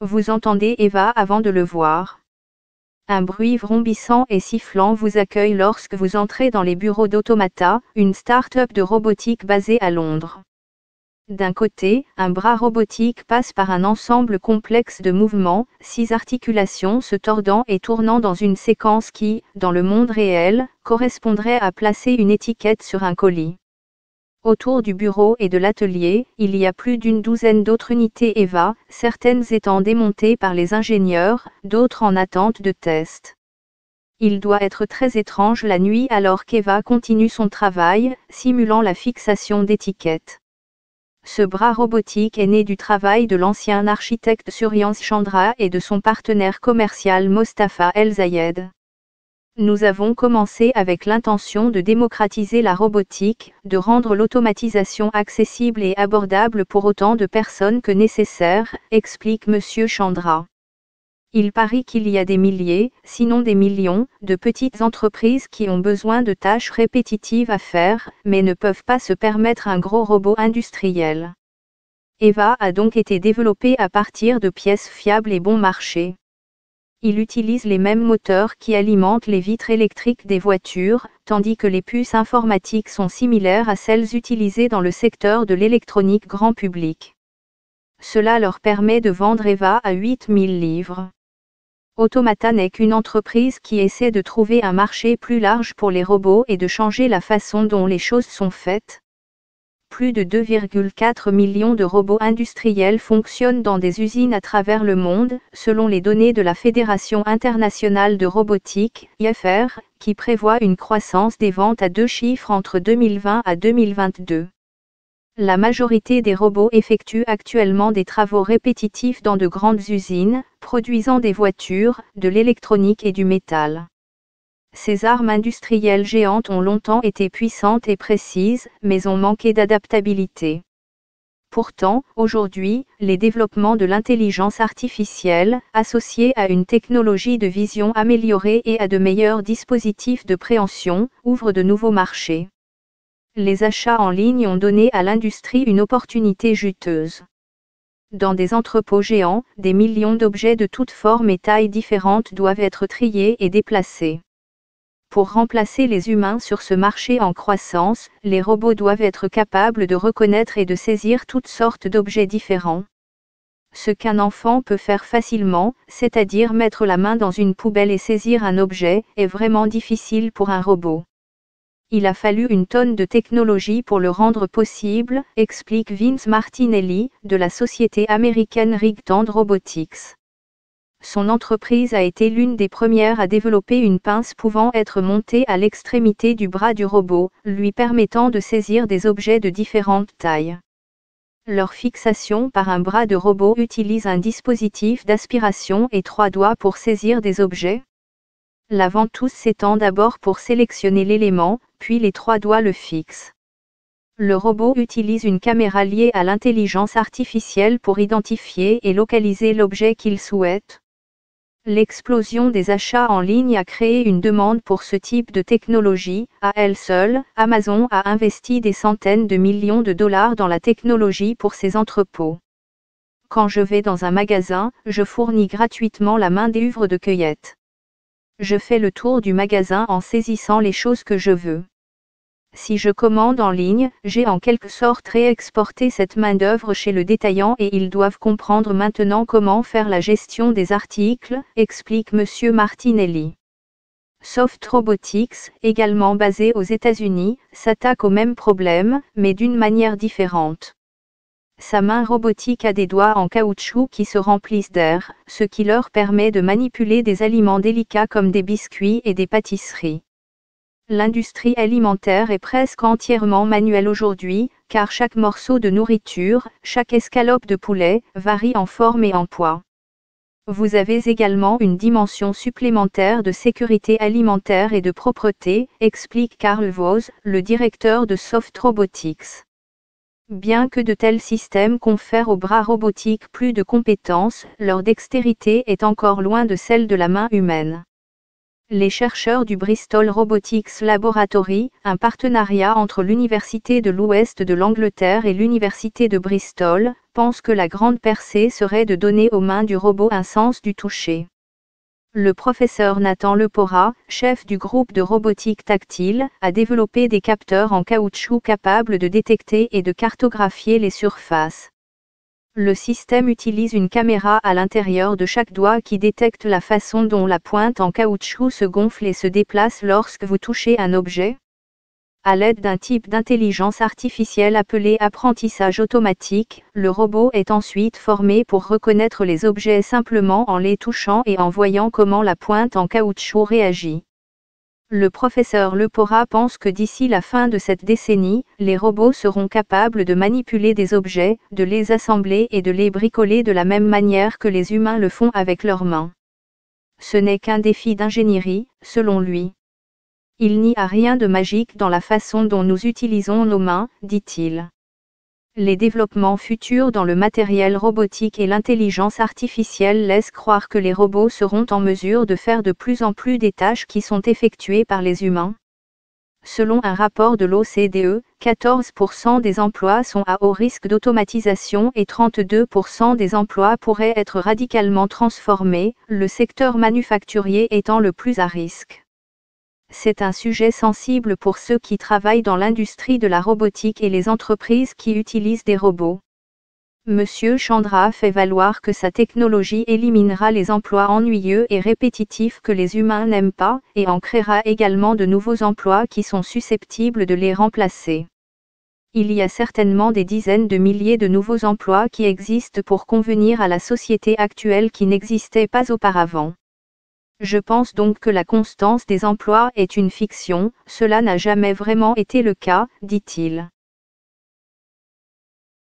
Vous entendez Eva avant de le voir. Un bruit vrombissant et sifflant vous accueille lorsque vous entrez dans les bureaux d'Automata, une start-up de robotique basée à Londres. D'un côté, un bras robotique passe par un ensemble complexe de mouvements, six articulations se tordant et tournant dans une séquence qui, dans le monde réel, correspondrait à placer une étiquette sur un colis. Autour du bureau et de l'atelier, il y a plus d'une douzaine d'autres unités EVA, certaines étant démontées par les ingénieurs, d'autres en attente de test. Il doit être très étrange la nuit alors qu'Eva continue son travail, simulant la fixation d'étiquettes. Ce bras robotique est né du travail de l'ancien architecte Suryan Chandra et de son partenaire commercial Mostafa El Zayed. Nous avons commencé avec l'intention de démocratiser la robotique, de rendre l'automatisation accessible et abordable pour autant de personnes que nécessaire, explique M. Chandra. Il parie qu'il y a des milliers, sinon des millions, de petites entreprises qui ont besoin de tâches répétitives à faire, mais ne peuvent pas se permettre un gros robot industriel. Eva a donc été développé à partir de pièces fiables et bon marché. Il utilise les mêmes moteurs qui alimentent les vitres électriques des voitures, tandis que les puces informatiques sont similaires à celles utilisées dans le secteur de l'électronique grand public. Cela leur permet de vendre Eva à 8000 livres. Automata n'est qu'une entreprise qui essaie de trouver un marché plus large pour les robots et de changer la façon dont les choses sont faites. Plus de 2,4 millions de robots industriels fonctionnent dans des usines à travers le monde, selon les données de la Fédération internationale de robotique, IFR, qui prévoit une croissance des ventes à deux chiffres entre 2020 à 2022. La majorité des robots effectuent actuellement des travaux répétitifs dans de grandes usines, produisant des voitures, de l'électronique et du métal. Ces armes industrielles géantes ont longtemps été puissantes et précises, mais ont manqué d'adaptabilité. Pourtant, aujourd'hui, les développements de l'intelligence artificielle, associés à une technologie de vision améliorée et à de meilleurs dispositifs de préhension, ouvrent de nouveaux marchés les achats en ligne ont donné à l'industrie une opportunité juteuse. Dans des entrepôts géants, des millions d'objets de toutes formes et tailles différentes doivent être triés et déplacés. Pour remplacer les humains sur ce marché en croissance, les robots doivent être capables de reconnaître et de saisir toutes sortes d'objets différents. Ce qu'un enfant peut faire facilement, c'est-à-dire mettre la main dans une poubelle et saisir un objet, est vraiment difficile pour un robot. Il a fallu une tonne de technologie pour le rendre possible, explique Vince Martinelli, de la société américaine Rigtand Robotics. Son entreprise a été l'une des premières à développer une pince pouvant être montée à l'extrémité du bras du robot, lui permettant de saisir des objets de différentes tailles. Leur fixation par un bras de robot utilise un dispositif d'aspiration et trois doigts pour saisir des objets, la ventouse s'étend d'abord pour sélectionner l'élément, puis les trois doigts le fixent. Le robot utilise une caméra liée à l'intelligence artificielle pour identifier et localiser l'objet qu'il souhaite. L'explosion des achats en ligne a créé une demande pour ce type de technologie. À elle seule, Amazon a investi des centaines de millions de dollars dans la technologie pour ses entrepôts. Quand je vais dans un magasin, je fournis gratuitement la main d'œuvre de cueillette. Je fais le tour du magasin en saisissant les choses que je veux. Si je commande en ligne, j'ai en quelque sorte réexporté cette main-d'œuvre chez le détaillant et ils doivent comprendre maintenant comment faire la gestion des articles, explique M. Martinelli. Soft Robotics, également basé aux États-Unis, s'attaque au même problème, mais d'une manière différente. Sa main robotique a des doigts en caoutchouc qui se remplissent d'air, ce qui leur permet de manipuler des aliments délicats comme des biscuits et des pâtisseries. L'industrie alimentaire est presque entièrement manuelle aujourd'hui, car chaque morceau de nourriture, chaque escalope de poulet, varie en forme et en poids. Vous avez également une dimension supplémentaire de sécurité alimentaire et de propreté, explique Carl Voss, le directeur de Soft Robotics. Bien que de tels systèmes confèrent aux bras robotiques plus de compétences, leur dextérité est encore loin de celle de la main humaine. Les chercheurs du Bristol Robotics Laboratory, un partenariat entre l'Université de l'Ouest de l'Angleterre et l'Université de Bristol, pensent que la grande percée serait de donner aux mains du robot un sens du toucher. Le professeur Nathan Lepora, chef du groupe de robotique tactile, a développé des capteurs en caoutchouc capables de détecter et de cartographier les surfaces. Le système utilise une caméra à l'intérieur de chaque doigt qui détecte la façon dont la pointe en caoutchouc se gonfle et se déplace lorsque vous touchez un objet. À l'aide d'un type d'intelligence artificielle appelé apprentissage automatique, le robot est ensuite formé pour reconnaître les objets simplement en les touchant et en voyant comment la pointe en caoutchouc réagit. Le professeur Lepora pense que d'ici la fin de cette décennie, les robots seront capables de manipuler des objets, de les assembler et de les bricoler de la même manière que les humains le font avec leurs mains. Ce n'est qu'un défi d'ingénierie, selon lui. Il n'y a rien de magique dans la façon dont nous utilisons nos mains, dit-il les développements futurs dans le matériel robotique et l'intelligence artificielle laissent croire que les robots seront en mesure de faire de plus en plus des tâches qui sont effectuées par les humains. Selon un rapport de l'OCDE, 14% des emplois sont à haut risque d'automatisation et 32% des emplois pourraient être radicalement transformés, le secteur manufacturier étant le plus à risque. C'est un sujet sensible pour ceux qui travaillent dans l'industrie de la robotique et les entreprises qui utilisent des robots. Monsieur Chandra fait valoir que sa technologie éliminera les emplois ennuyeux et répétitifs que les humains n'aiment pas, et en créera également de nouveaux emplois qui sont susceptibles de les remplacer. Il y a certainement des dizaines de milliers de nouveaux emplois qui existent pour convenir à la société actuelle qui n'existait pas auparavant. Je pense donc que la constance des emplois est une fiction, cela n'a jamais vraiment été le cas, dit-il.